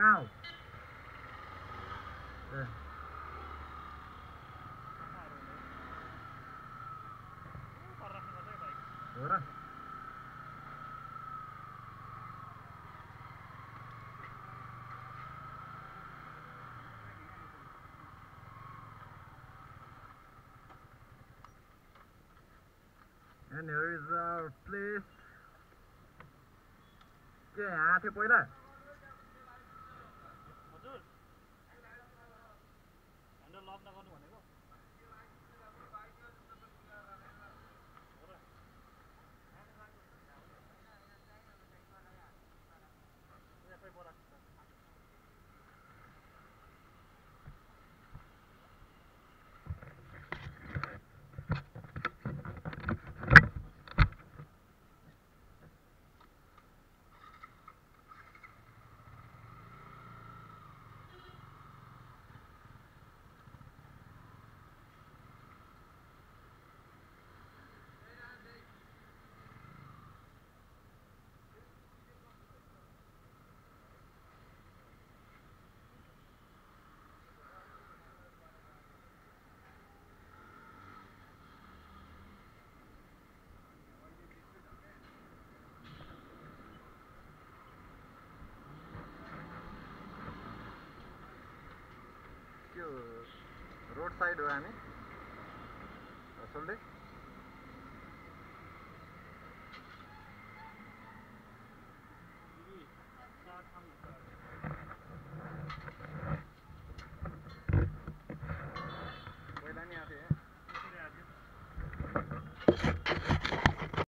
cao đây. Được rồi. And there is our place. Yeah, I took away that. Lock नगर्नु road side కానీ వస్తుంది